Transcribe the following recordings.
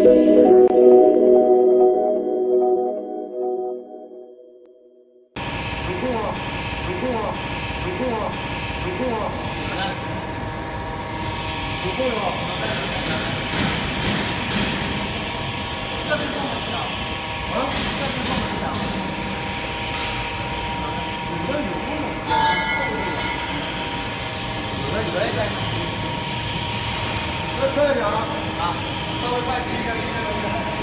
有货，有，啊，稍微快点，一下，一下，一下。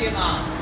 对吗？